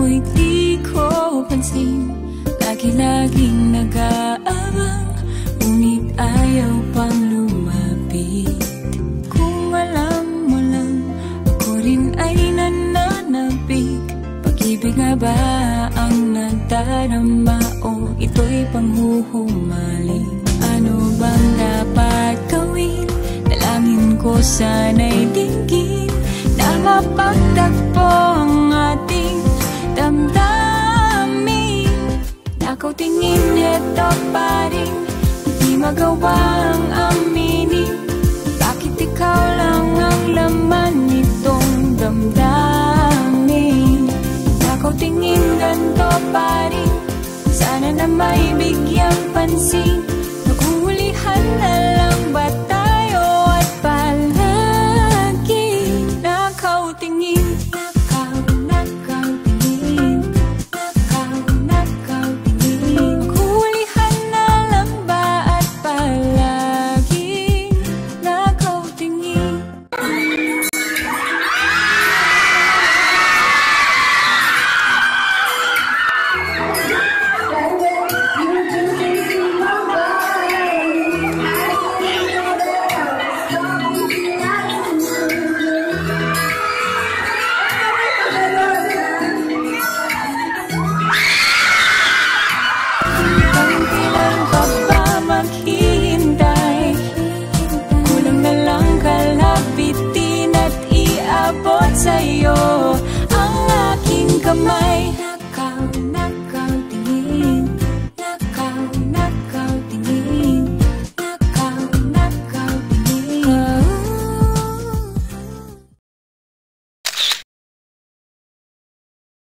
mo'y di ko pansin. Lagi-laging nag-aabang. Ngunit ayaw pang lumapit Kung alam mo lang Ako rin ay nananabik. Pag-ibig nga ba ang nadarama? O ito'y panghuhumaling Ano bang dapat gawin? Dalangin ko sana'y dinggin Na mapagtagpo Nakaw tingin ito pa rin Di magawang aminin. Bakit ikaw lang ang laman nitong damdamin? Nakaw tingin ganito pa rin Sana na may bigyang pansin. Naghuhulihan na lang